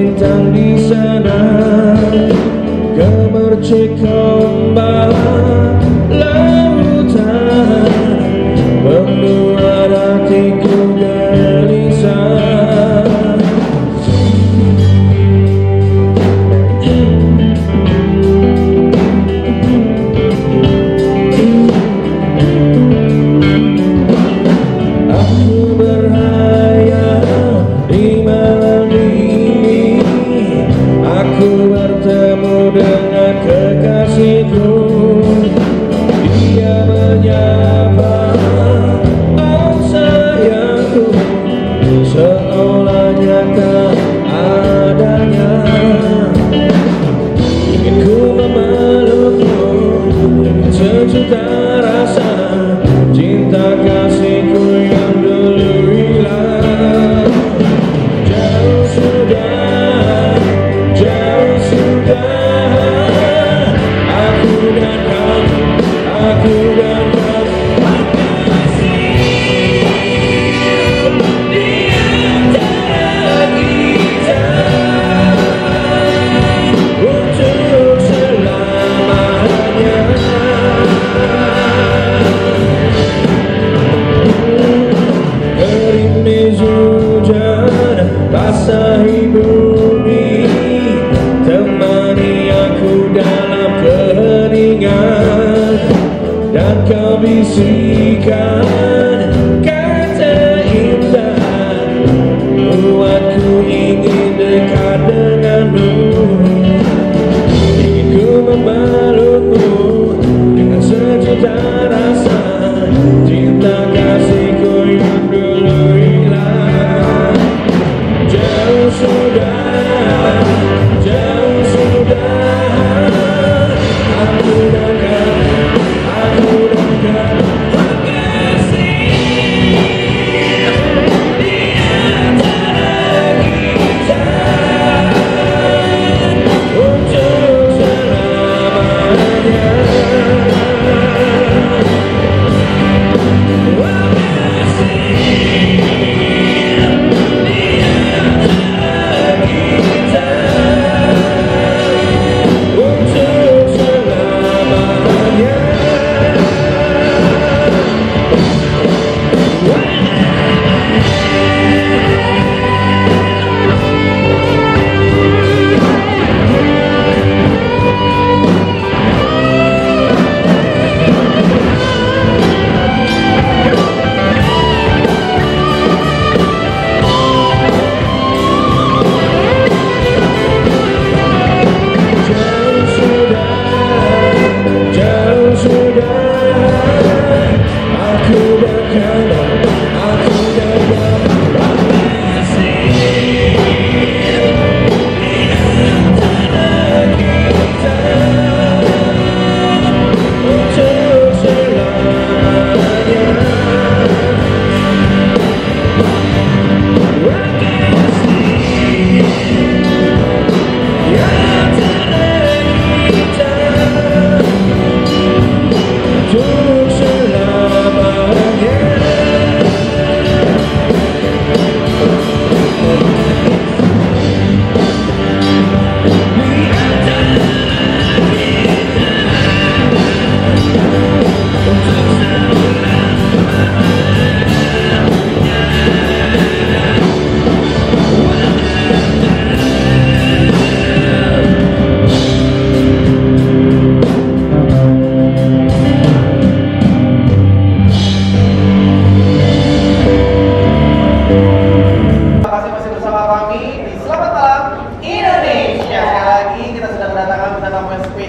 bintang di sana gemercik balas. sudah rasa. kami kau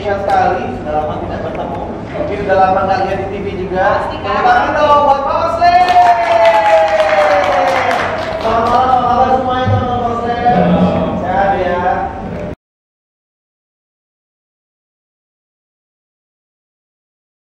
spesial sekali. Sudah lama tidak bertemu. Mungkin sudah lama nggak lihat di TV juga. Terima kasih dong buat Pak Osley